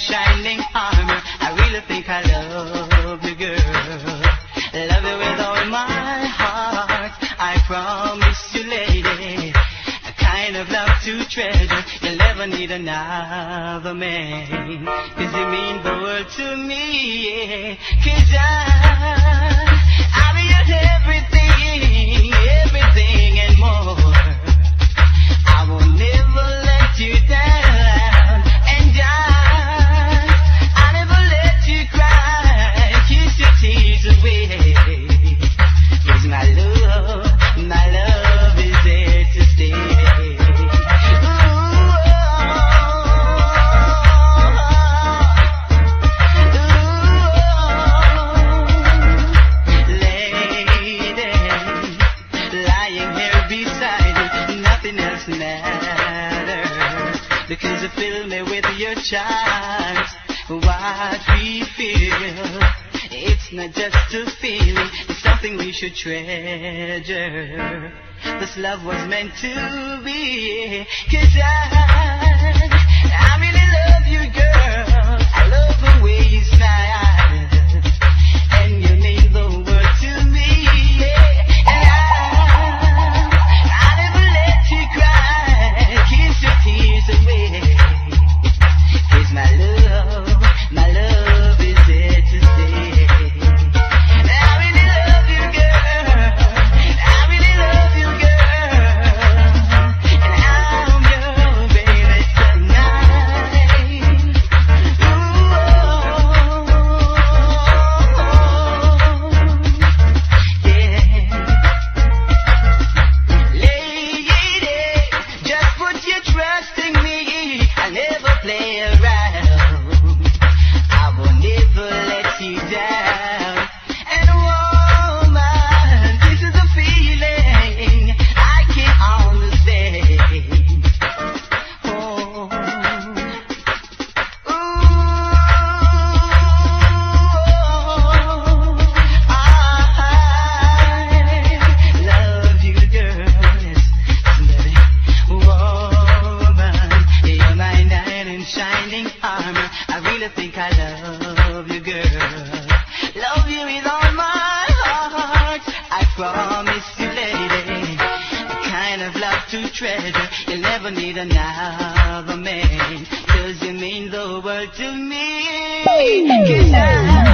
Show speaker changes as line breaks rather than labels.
shining armor. I really think I love you, girl. Love you with all my heart. I promise you, lady, a kind of love to treasure. You'll never need another man. Cause you mean the world to me, yeah. Cause I, I mean everything, everything and more. beside nothing else matters. Because you fill me with your charms, what we feel. It's not just a feeling, it's something we should treasure. This love was meant to be, cause I, I really love you girl, I love the way you smile. I really think I love you, girl. Love you with all my heart. I promise you, lady, the kind of love to treasure. You'll never need another man. Cause you mean the world to me. Cause I